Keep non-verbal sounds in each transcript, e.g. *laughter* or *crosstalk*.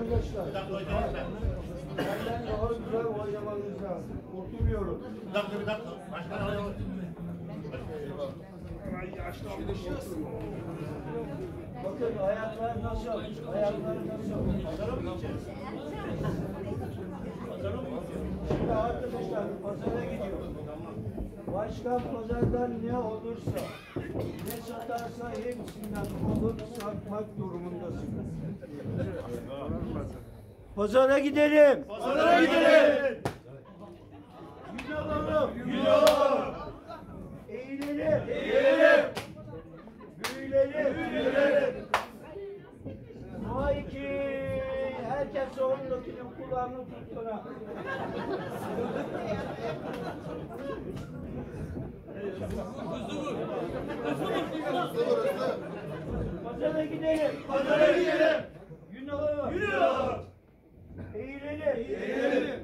Arkadaşlar, benden daha güzel oynamanız lazım. Oturuyorum. Bir dakika bir dakika. Başkan alalım. Bakın ayaklar nasıl? Ayaklar nasıl? Şimdi arkadaşlar pazara gidiyor. Başkan pazardan ne olursa, ne satarsa hepsinden alıp satmak durumundasınız. Pazara gidelim. Pazara gidelim. Yün alalım. Yün alalım. Eğilelim. Eğilelim. Büyülelim. Büyülelim. Vay ki ondakinin kulağını tuttuğuna. Pazara gidelim. Pazara gidelim. Yün alalım. Yün alalım. Eğilelim. Eğilelim.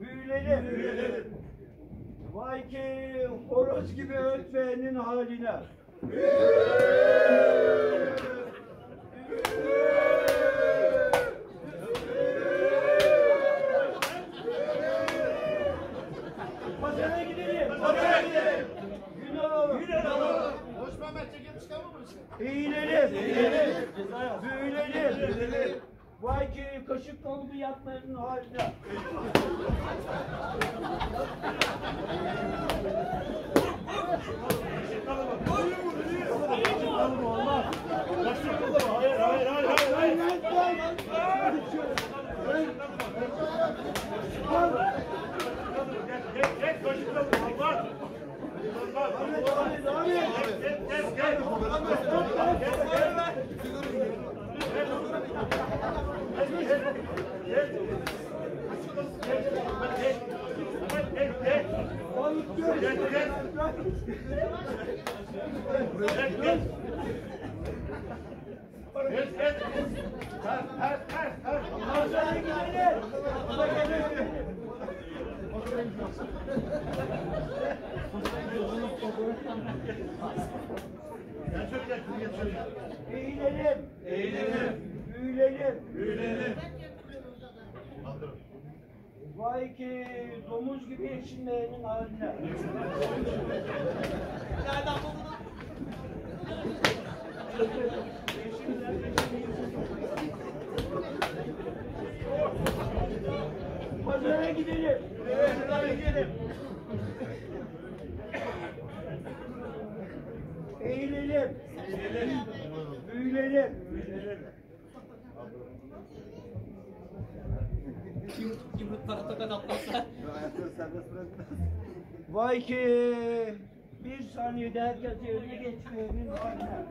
Büyülelim. Büyülelim. Vay ki horoz gibi ötmeyenin haline. Pazara gidelim. Pazara gidelim. Yün alalım. Yün alalım. Eğilelim. Eğilelim. Büyülelim. Vay ki kaşık kalıbı yapmayanın haline. *laughs* *laughs* Hayır hayır hayır hayır. hayır. Olmaz. Gel gel gel. Pazara gidelim. Eğilelim. Eğilelim. Büyülelim. Büyülelim. Vay ki domuz gibi eşinleyenin haline. Pazara gidelim. Pazara gidelim. Eğilelim. Büyülelim. Yumruklara tokat atmazsa. Vay ki bir saniyede herkes yerine geçmeyenin haline.